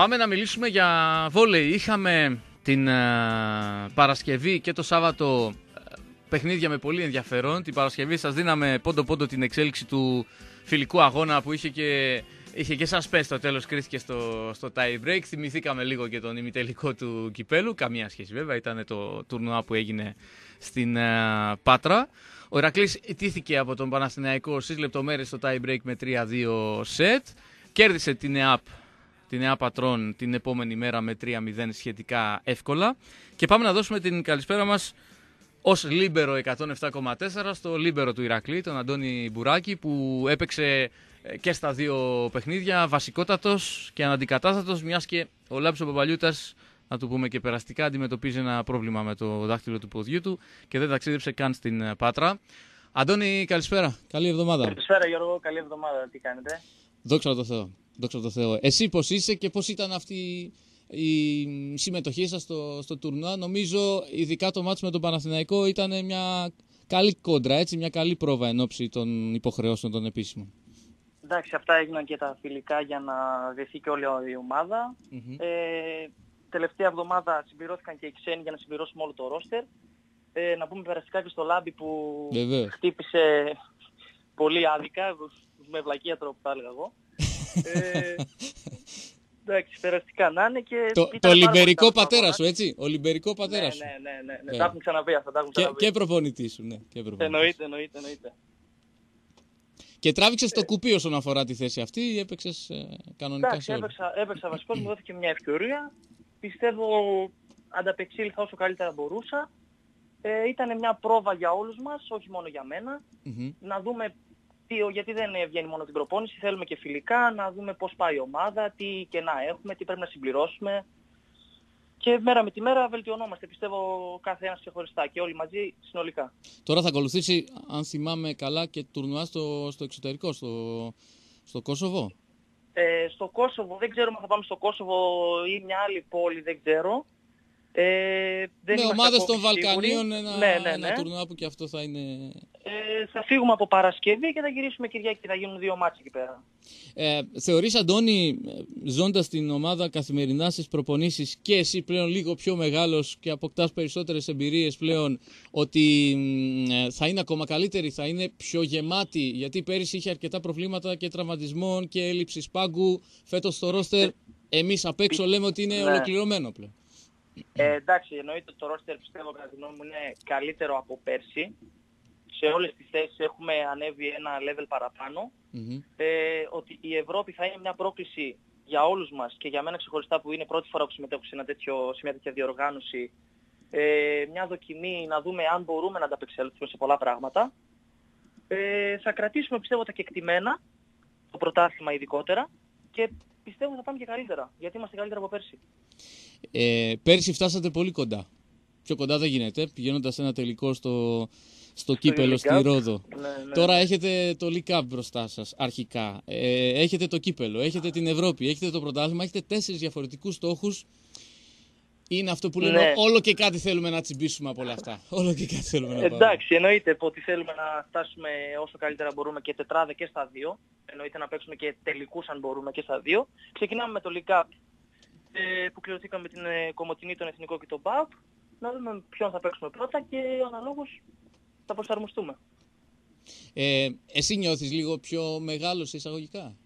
Πάμε να μιλήσουμε για βόλεϊ. Είχαμε την ε, Παρασκευή και το Σάββατο ε, παιχνίδια με πολύ ενδιαφέρον. Την Παρασκευή σας δίναμε πόντο-πόντο την εξέλιξη του φιλικού αγώνα που είχε και, είχε και σας πες στο τέλος κρίθηκε στο, στο tie break. Θυμηθήκαμε λίγο και τον ημιτελικό του κυπέλου. Καμία σχέση βέβαια, ήταν το τουρνουά που έγινε στην ε, Πάτρα. Ο Ηρακλής ιτήθηκε από τον Παναθηναϊκό στις λεπτομέρειες στο tie break με 3-2 σετ. Κέρδισε την ΕΑΠ τη Νέα Πατρών την επόμενη μέρα με 3-0 σχετικά εύκολα. Και πάμε να δώσουμε την καλησπέρα μας ως Λίμπερο 107,4 στο Λίμπερο του Ηρακλή, τον Αντώνη Μπουράκη που έπαιξε ε, και στα δύο παιχνίδια, βασικότατος και αναντικατάστατος, μιας και ο Λάμπης ο Παπαλιούτας, να του πούμε και περαστικά, αντιμετωπίζει ένα πρόβλημα με το δάχτυλο του ποδιού του και δεν ταξίδεψε καν στην ε, Πάτρα. Αντώνη, καλησπέρα. Καλή εβδομάδα. Καλησπέρα Γιώργο, καλή εβδομάδα. Τι κάνετε; Δόξα τω Θεώ. Δόξα τω Θεώ. Εσύ πώς είσαι και πώς ήταν αυτή η συμμετοχή σας στο, στο τουρνουά; Νομίζω ειδικά το μάτι με τον Παναθηναϊκό ήταν μια καλή κόντρα, έτσι, μια καλή πρόβα εν ώψη των υποχρεώσεων των επίσημων. Εντάξει, αυτά έγιναν και τα φιλικά για να δεθεί και όλη η ομάδα. Ε, τελευταία εβδομάδα συμπληρώθηκαν και οι ξένοι για να συμπληρώσουμε όλο το ρόστερ. Ε, να πούμε περαστικά και στο Λάμπι που χτύπησε πολύ άδικα, με βλακία τρόπο θα έλεγα εγώ. ε, εντάξει, περαστικά να είναι και... Το, το λιμπερικό πατέρας σου, έτσι, ο λιμπερικό πατέρας ναι, σου. Ναι, ναι, ναι, ναι, ναι. τα έχουν ξαναβεί αυτά, τα έχουν και, και προπονητή σου, ναι. Και προπονητής. Εννοείται, εννοείται, εννοείται. Και τράβηξες το κουπί όσον αφορά τη θέση αυτή ή έπαιξες ε, κανονικά Εντάξει, σε όλο. έπαιξα, έπαιξα βασικός, μου δόθηκε μια ευκαιρία. Πιστεύω ανταπεξήλθα όσο καλύτερα μπορούσα. Ε, ήταν μια πρόβα για όλους μας, όχι μόνο για μένα. Mm-hmm. Να δούμε τι, γιατί δεν βγαίνει μόνο την προπόνηση, θέλουμε και φιλικά, να δούμε πώς πάει η ομάδα, τι κενά έχουμε, τι πρέπει να συμπληρώσουμε. Και μέρα με τη μέρα βελτιωνόμαστε, πιστεύω κάθε ένας ξεχωριστά και όλοι μαζί συνολικά. Τώρα θα ακολουθήσει, αν θυμάμαι καλά, και τουρνουά στο, στο εξωτερικό, στο, στο Κόσοβο. Ε, στο Κόσοβο, δεν ξέρω αν θα πάμε στο Κόσοβο ή μια άλλη πόλη, δεν ξέρω. Ε, δεν με ομάδες των Βαλκανίων ένα, ναι, ναι, ναι. ένα τουρνουά που και αυτό θα είναι... Ε, θα φύγουμε από Παρασκευή και θα γυρίσουμε Κυριακή και θα γίνουν δύο μάτς εκεί πέρα. Ε, θεωρείς Αντώνη, ζώντας την ομάδα καθημερινά στις προπονήσεις και εσύ πλέον λίγο πιο μεγάλος και αποκτάς περισσότερες εμπειρίες πλέον ότι ε, θα είναι ακόμα καλύτερη, θα είναι πιο γεμάτη γιατί πέρυσι είχε αρκετά προβλήματα και τραυματισμών και έλλειψης πάγκου φέτος στο ρόστερ εμείς απ' έξω λέμε ότι είναι ναι. ολοκληρωμένο πλέον. Ε, εντάξει, εννοείται το ρόστερ πιστεύω κατά τη γνώμη μου είναι καλύτερο από πέρσι. Σε όλες τις θέσεις έχουμε ανέβει ένα level παραπάνω. Ε, ότι η Ευρώπη θα είναι μια πρόκληση για όλους μας και για μένα ξεχωριστά που είναι πρώτη φορά που συμμετέχω σε, ένα τέτοιο, σε μια τέτοια διοργάνωση. Ε, μια δοκιμή να δούμε αν μπορούμε να ανταπεξέλθουμε σε πολλά πράγματα. Ε, θα κρατήσουμε πιστεύω τα κεκτημένα, το πρωτάθλημα ειδικότερα και πιστεύω θα πάμε και καλύτερα, γιατί είμαστε καλύτερα από πέρσι. Ε, πέρσι φτάσατε πολύ κοντά. Πιο κοντά δεν γίνεται, πηγαίνοντας ένα τελικό στο, στο, κύπελο στη Ρόδο. Ναι, ναι. Τώρα έχετε το League μπροστά σας, αρχικά. Ε, έχετε το κύπελο, έχετε την Ευρώπη, έχετε το πρωτάθλημα, έχετε τέσσερις διαφορετικούς στόχους. Είναι αυτό που λέμε ναι. όλο και κάτι θέλουμε να τσιμπήσουμε από όλα αυτά. Όλο και κάτι θέλουμε να Εντάξει, εννοείται ότι θέλουμε να φτάσουμε όσο καλύτερα μπορούμε και τετράδα και στα δύο. Εννοείται να παίξουμε και τελικούς αν μπορούμε και στα δύο. Ξεκινάμε με το League ε, που κληρωθήκαμε με την ε, Κομωτινή, τον Εθνικό και τον ΠΑΠ. Να δούμε ποιον θα παίξουμε πρώτα και αναλόγως θα προσαρμοστούμε. Ε, εσύ νιώθεις λίγο πιο μεγάλος εισαγωγικά;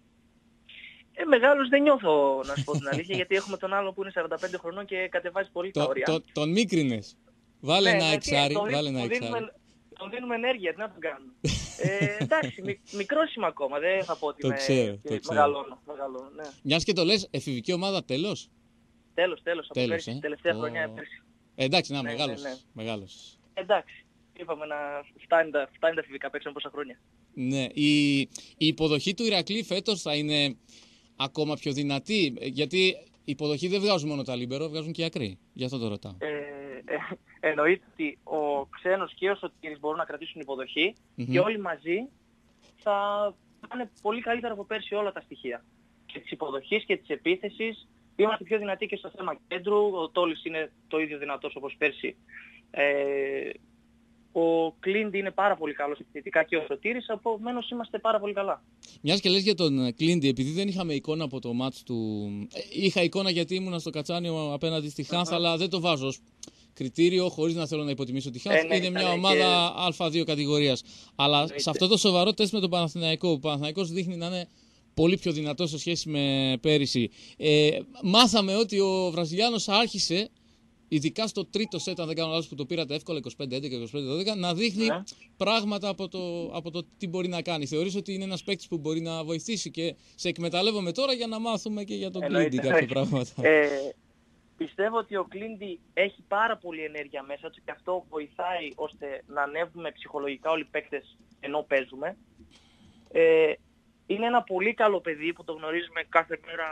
Ε, μεγάλος δεν νιώθω να σου πω την αλήθεια γιατί έχουμε τον άλλο που είναι 45 χρονών και κατεβάζει πολύ τα ωριά. Το, τον μίκρινες. Βάλε ναι, ένα εξάρι. Βάλε ένα εξάρι. Τον δίνουμε ενέργεια, τι να τον κάνουμε. ε, εντάξει, μι, μικρός είμαι ακόμα, δεν θα πω ότι το ξέρω, το μεγαλώνω. μεγαλώνω ναι. Μιας και το λες, εφηβική ομάδα τέλος; Τέλος, τέλος, από τέλος, πέρσι, ε; τελευταία oh. χρονιά πέρσι. Ε, εντάξει, να, ναι, μεγάλος, ναι, ναι. μεγάλος. Εντάξει, είπαμε να φτάνει τα, φτάνει τα εφηβικά, παίξαμε πόσα χρόνια. Ναι, η, η υποδοχή του Ηρακλή φέτος θα είναι ακόμα πιο δυνατή, γιατί η υποδοχή δεν βγάζουν μόνο τα λίμπερο, βγάζουν και οι ακροί. Γι' αυτό το ρωτάω. Ε, ε, εννοείται ότι ο ξένος και ο Σωτήρης μπορούν να κρατήσουν υποδοχή mm-hmm. και όλοι μαζί θα πάνε πολύ καλύτερα από πέρσι όλα τα στοιχεία. Και της υποδοχής και της επίθεσης είμαστε πιο δυνατοί και στο θέμα κέντρου. Ο Τόλης είναι το ίδιο δυνατός όπως πέρσι. Ε, ο Κλίντ είναι πάρα πολύ καλός επιθετικά και ο Σωτήρης, επομένως είμαστε πάρα πολύ καλά. Μιας και λες για τον Κλίντι, επειδή δεν είχαμε εικόνα από το μάτς του... Ε, είχα εικόνα γιατί ήμουνα στο Κατσάνιο απέναντι στη Χάνθ, αλλά δεν το βάζω ως κριτήριο, χωρίς να θέλω να υποτιμήσω τη Χάνθ. Ε, ναι, είναι μια ομάδα Α2 κατηγορίας. Αλλά σε αυτό το σοβαρό τεστ με τον Παναθηναϊκό, ο Παναθηναϊκός δείχνει να είναι πολύ πιο δυνατό σε σχέση με πέρυσι. Ε, μάθαμε ότι ο Βραζιλιάνος άρχισε ειδικά στο τρίτο σετ, αν δεν κάνω λάθος που το πήρατε εύκολα 25-11 25-12, να δείχνει ναι. πράγματα από το, από το τι μπορεί να κάνει. Θεωρείς ότι είναι ένας παίκτης που μπορεί να βοηθήσει και σε εκμεταλλεύομαι τώρα για να μάθουμε και για τον Κλίντι κάποια πράγματα. Ε, πιστεύω ότι ο Κλίντι έχει πάρα πολύ ενέργεια μέσα του και αυτό βοηθάει ώστε να ανέβουμε ψυχολογικά όλοι οι παίκτες ενώ παίζουμε. Ε, είναι ένα πολύ καλό παιδί που το γνωρίζουμε κάθε μέρα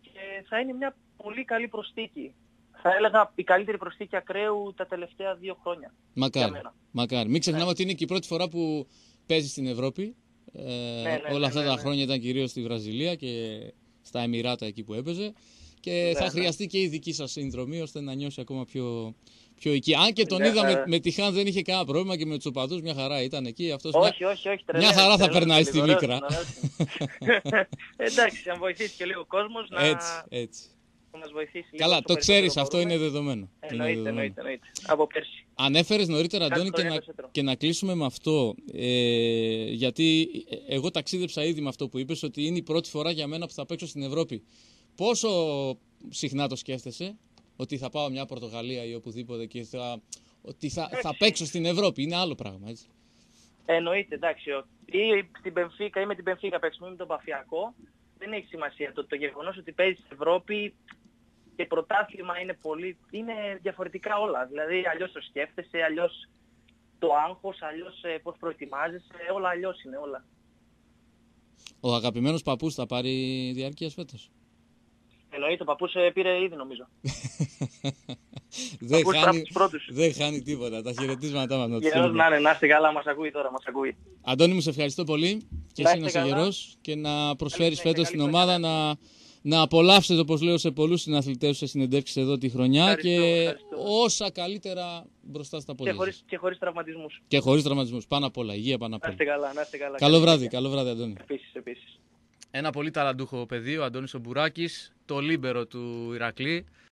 και θα είναι μια πολύ καλή προστίκη. Θα έλεγα η καλύτερη προστίκη ακραίου τα τελευταία δύο χρόνια. Μακάρι. Μακάρι. Μην ξεχνάμε ναι. ότι είναι και η πρώτη φορά που παίζει στην Ευρώπη. Ε, ναι, ναι, όλα αυτά τα χρόνια ήταν κυρίως στη Βραζιλία και στα Εμμυράτα εκεί που έπαιζε. Και θα χρειαστεί και η δική σας συνδρομή ώστε να νιώσει ακόμα πιο, πιο εκεί. Αν και τον είδαμε με, με τη Χάν δεν είχε κανένα πρόβλημα και με τους οπαδούς μια χαρά ήταν εκεί. Αυτός όχι, μια... όχι, όχι. Τρελέ, μια χαρά θα περνάει στη Μίκρα. Εντάξει, αν βοηθήσει και λίγο ο κόσμος να. Έτσι, έτσι. Μας βοηθήσει Καλά, το ξέρεις, αυτό είναι δεδομένο. Εννοείται, εννοείται, εννοείται. Από πέρσι. Ανέφερες νωρίτερα, Αντώνη, και να, και να κλείσουμε με αυτό. Ε, γιατί εγώ ταξίδεψα ήδη με αυτό που είπες, ότι είναι η πρώτη φορά για μένα που θα παίξω στην Ευρώπη. Πόσο συχνά το σκέφτεσαι, ότι θα πάω μια Πορτογαλία ή οπουδήποτε και θα, ότι θα, θα παίξω στην Ευρώπη. Είναι άλλο πράγμα, έτσι. Εννοείται, εντάξει. Ή στην Πενφύκα ή με την Πενφύκα παίξουμε με τον Παφιακό. Δεν έχει σημασία. Το, το γεγονός ότι παίζεις στην Ευρώπη και πρωτάθλημα είναι πολύ... είναι διαφορετικά όλα. Δηλαδή αλλιώς το σκέφτεσαι, αλλιώς το άγχος, αλλιώς ε, πώς προετοιμάζεσαι, όλα αλλιώς είναι όλα. Ο αγαπημένος παππούς θα πάρει διάρκειας φέτος; Εννοείται, ο παππούς ε, πήρε ήδη νομίζω. δεν, χάνει, δεν χάνει τίποτα. Τα χαιρετίσματά μας. Γερός να είναι, να είστε καλά, μας ακούει τώρα, μας ακούει. Αντώνη μου, σε ευχαριστώ πολύ και εσύ να είσαι γερός και να προσφέρεις φέτος στην ομάδα να, να απολαύσετε, όπως λέω, σε πολλούς συναθλητές σε συνεντεύξεις εδώ τη χρονιά και όσα καλύτερα μπροστά στα πόδια. Και χωρίς, και χωρίς τραυματισμούς. Και χωρίς τραυματισμούς. Πάνω απ' όλα. Υγεία πάνω απ' όλα. Να είστε καλά, να είστε καλά. Καλό βράδυ, καλό βράδυ, Αντώνη. Επίσης, επίσης. Ένα πολύ ταλαντούχο παιδί, ο Αντώνης Ομπουράκης, το λίμπερο του Ηρακλή.